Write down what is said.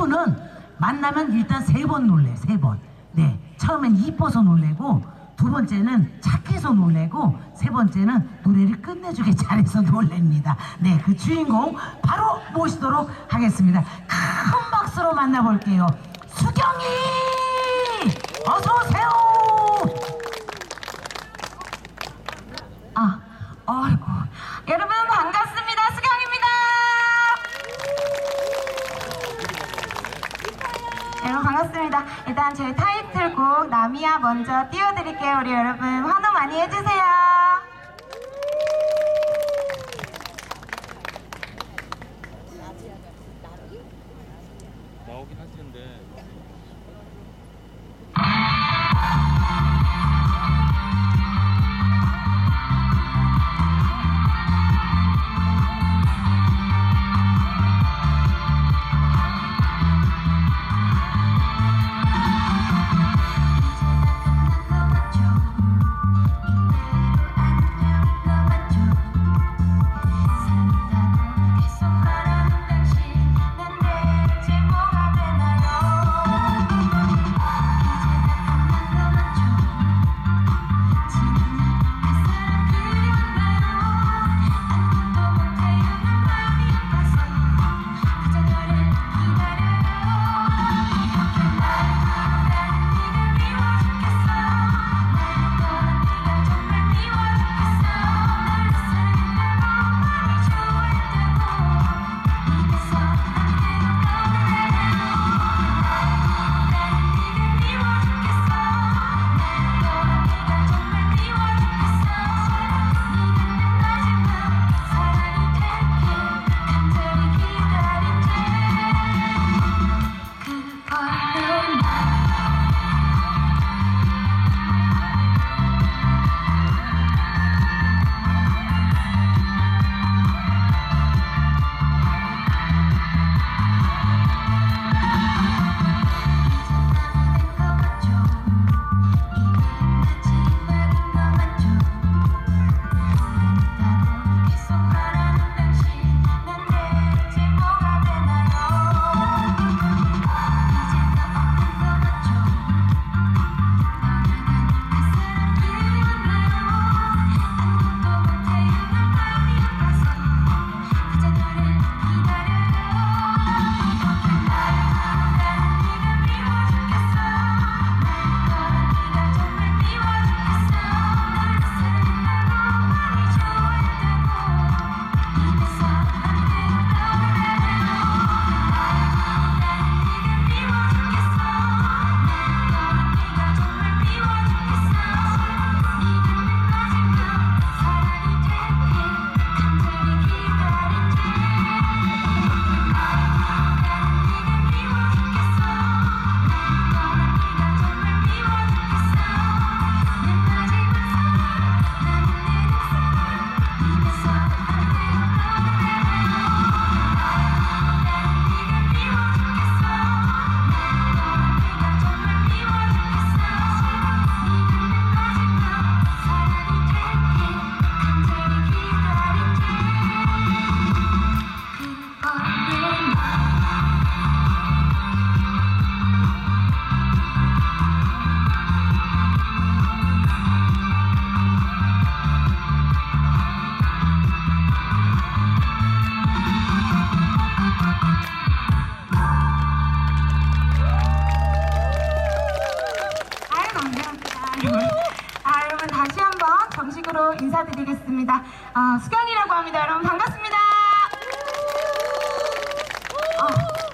이분은 만나면 일단 세 번 놀래, 세 번. 네. 처음엔 이뻐서 놀래고, 두 번째는 착해서 놀래고, 세 번째는 노래를 끝내주게 잘해서 놀랍니다. 네. 그 주인공 바로 모시도록 하겠습니다. 큰 박수로 만나볼게요. 수경이! 어서오세요! 아, 아이고. 여러분 반갑습니다. 일단 저희 타이틀곡 나미야 먼저 띄워드릴게요. 우리 여러분 환호 많이 해주세요. 식으로 인사드리겠습니다. 어, 수경이라고 합니다. 여러분 반갑습니다. 어.